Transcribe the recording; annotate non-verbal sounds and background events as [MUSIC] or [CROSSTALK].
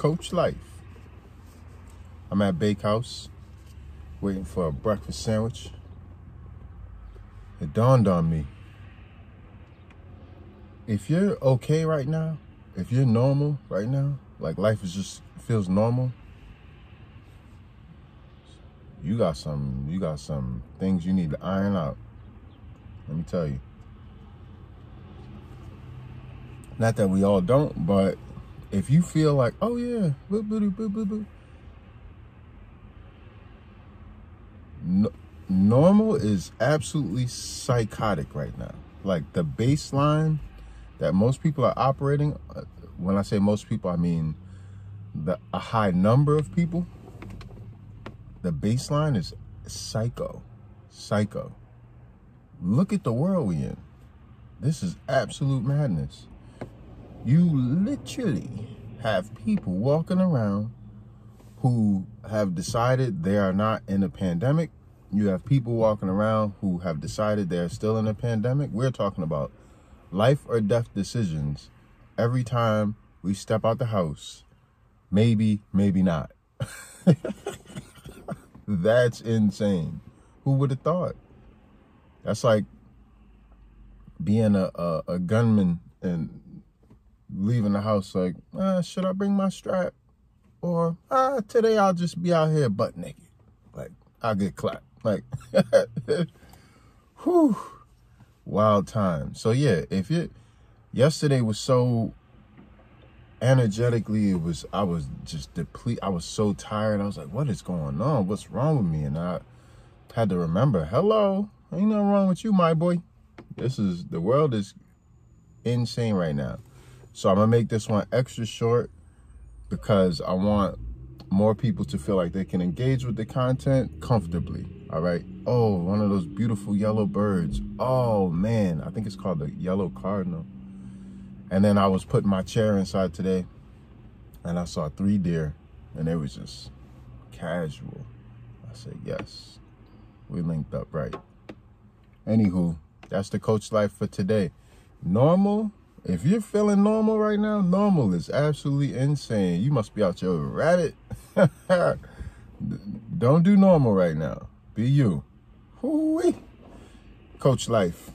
Coach Life. I'm at Bakehouse waiting for a breakfast sandwich. It dawned on me. If you're okay right now, if you're normal right now, like life is just feels normal, you got some you got some things you need to iron out. Let me tell you. Not that we all don't, but if you feel like, oh yeah. No, normal is absolutely psychotic right now. Like the baseline that most people are operating, uh, when I say most people, I mean the a high number of people. The baseline is psycho, psycho. Look at the world we in. This is absolute madness. You literally have people walking around who have decided they are not in a pandemic. You have people walking around who have decided they're still in a pandemic. We're talking about life or death decisions every time we step out the house. Maybe, maybe not. [LAUGHS] That's insane. Who would have thought? That's like being a, a, a gunman and leaving the house like, ah, should I bring my strap? Or ah, today I'll just be out here butt naked. Like I'll get clapped. Like, [LAUGHS] whew, wild time. So yeah, if you yesterday was so energetically, it was I was just deplete. I was so tired. I was like, what is going on? What's wrong with me? And I had to remember, hello, ain't nothing wrong with you, my boy. This is the world is insane right now. So I'm gonna make this one extra short because I want more people to feel like they can engage with the content comfortably. All right. Oh, one of those beautiful yellow birds. Oh man, I think it's called the yellow cardinal. And then I was putting my chair inside today and I saw three deer and it was just casual. I said, yes, we linked up right. Anywho, that's the coach life for today. Normal if you're feeling normal right now, normal is absolutely insane. You must be out your rabbit. [LAUGHS] Don't do normal right now. Be you. Hoo-wee. Coach Life.